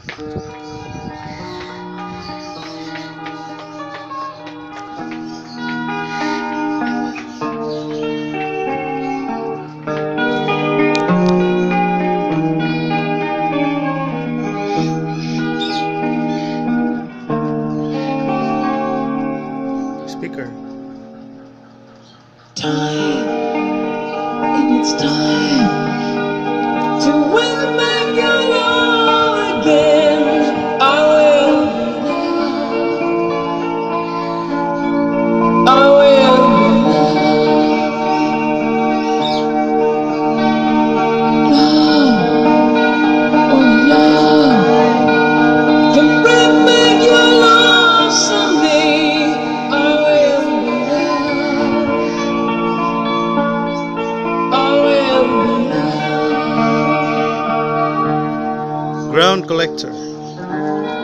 Speaker. time, it's time to win Ground collector.